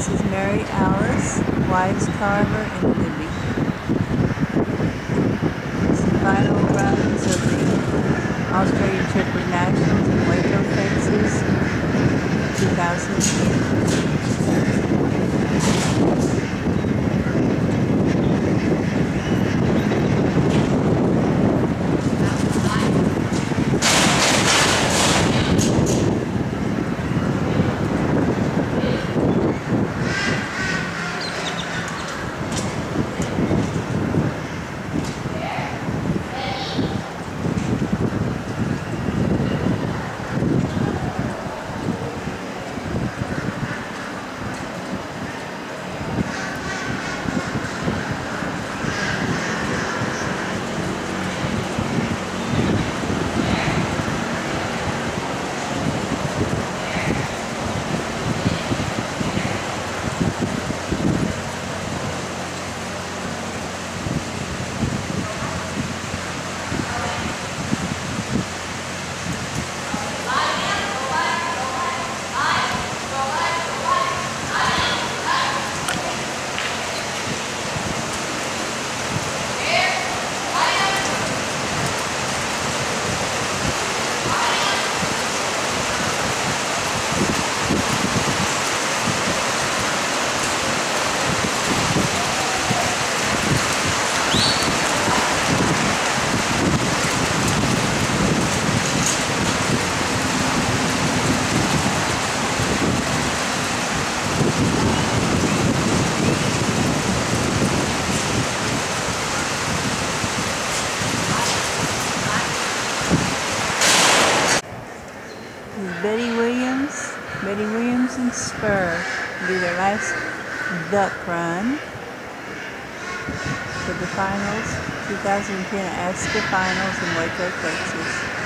This is Mary Alice Wisecarver and Libby. It's the final runs of the Australian Shepherd Nationals in Waco, Texas, 2010. Last duck run for the finals, 2010 ASCA finals in Waco, Texas.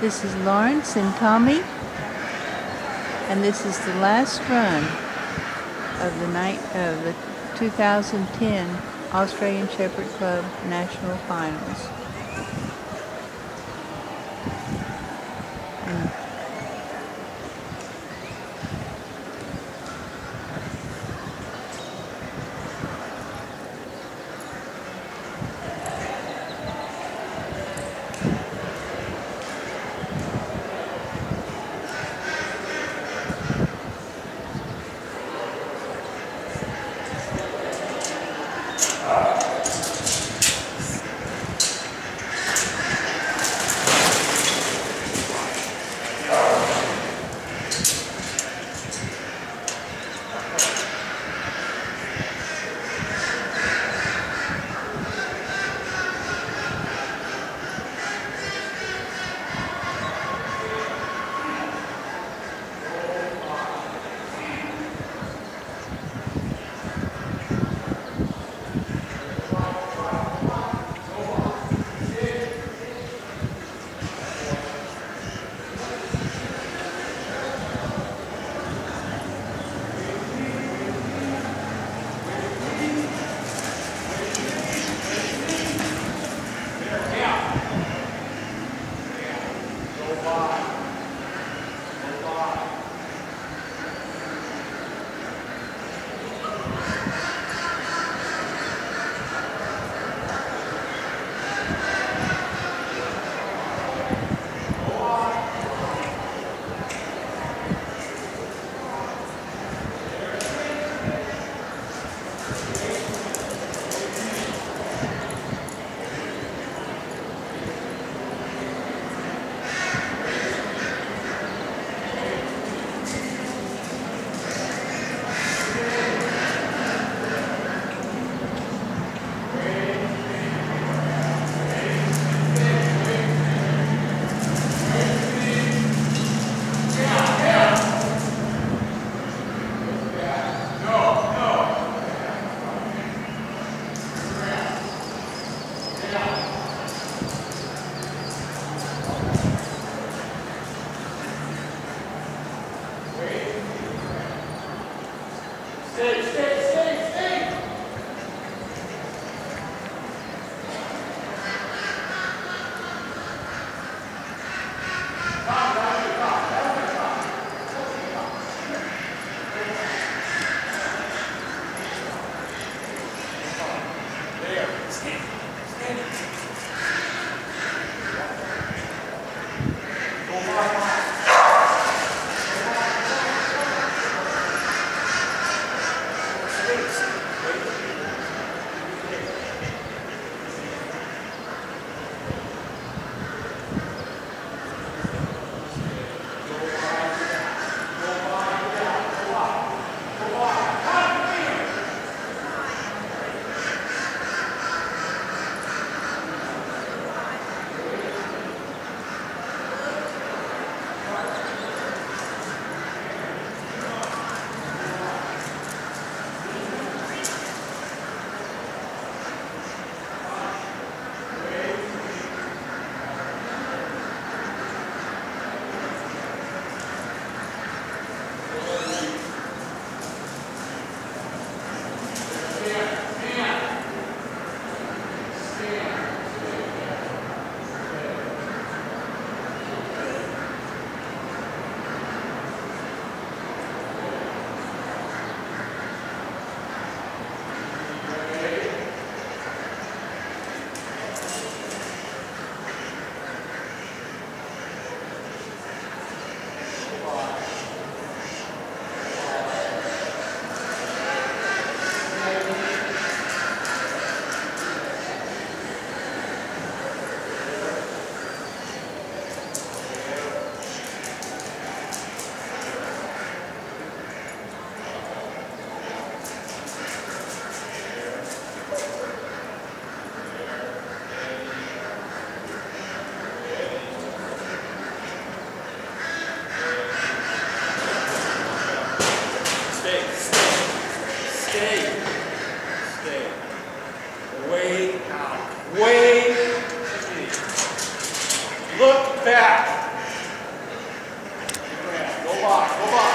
This is Lawrence and Tommy, and this is the last run of the night of the 2010 Australian Shepherd Club National Finals. Look back. Go by, go by,